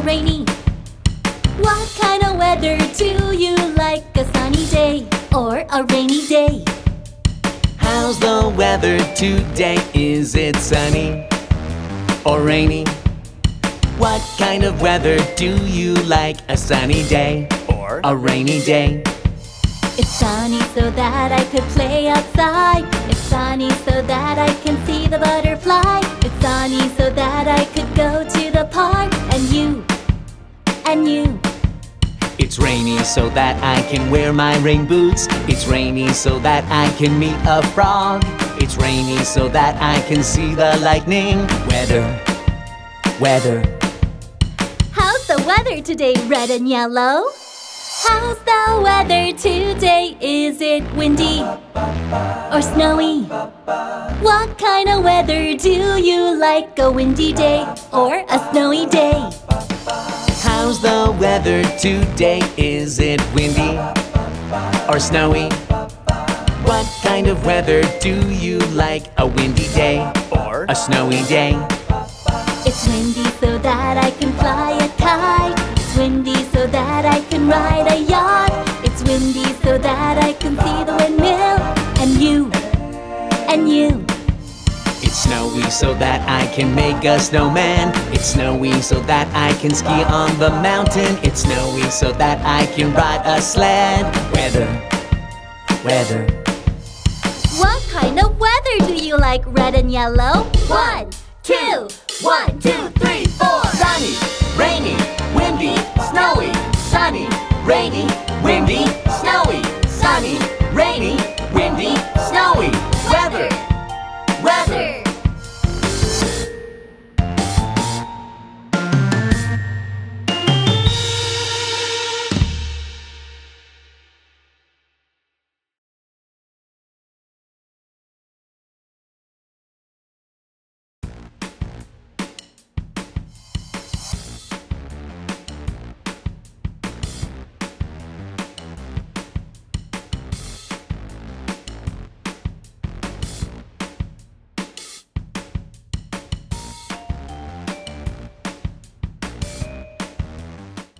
rainy? What kind of weather do you like? A sunny day or a rainy day? How's the weather today? Is it sunny or rainy? What kind of weather do you like? A sunny day or a rainy day? It's sunny so that I could play outside. It's sunny so that I can see the butterfly. It's sunny so that I could go you, and you. It's rainy so that I can wear my rain boots. It's rainy so that I can meet a frog. It's rainy so that I can see the lightning. Weather, weather. How's the weather today, red and yellow? How's the weather today? Is it windy or snowy? What kind of weather do you like? A windy day or a snowy day? Weather today? Is it windy or snowy? What kind of weather do you like? A windy day or a snowy day? It's windy so that I can fly a kite. It's windy so that I can ride a so that I can make a snowman. It's snowy so that I can ski on the mountain. It's snowy so that I can ride a sled. Weather, weather. What kind of weather do you like, red and yellow? One, two, one, two, three, four. Sunny, rainy, windy, snowy, sunny, rainy, windy,